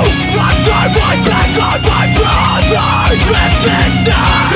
I Thunder my back on my brother's and sisters.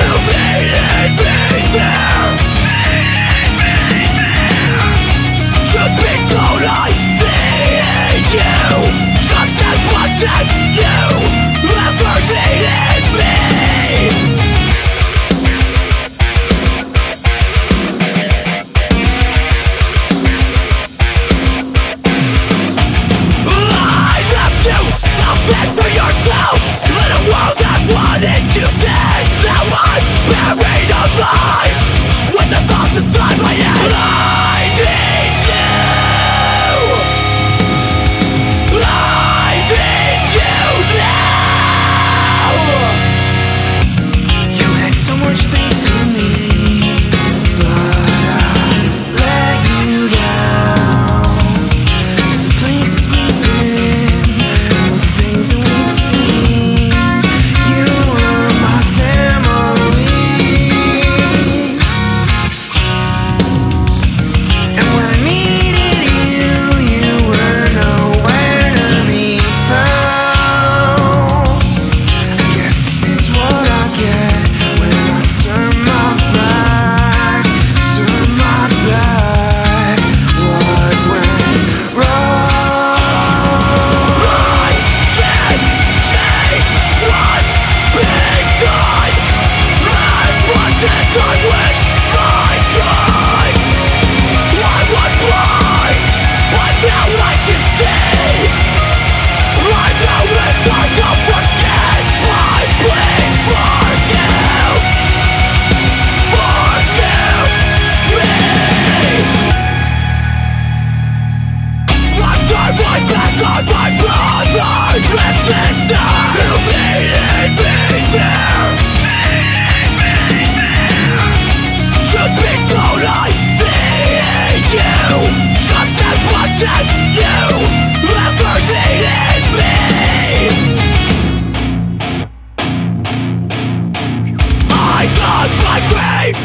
my grave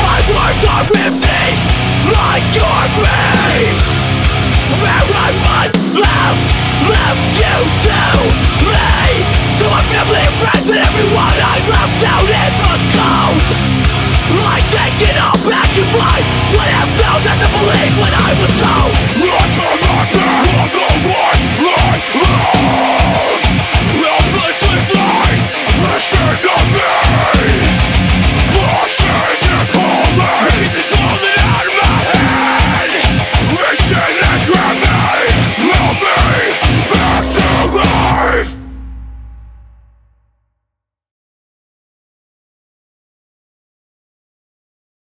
My words are empty Like your grave I you to me To my family friends and everyone I left out in the cold I take it all back What I've when I was told?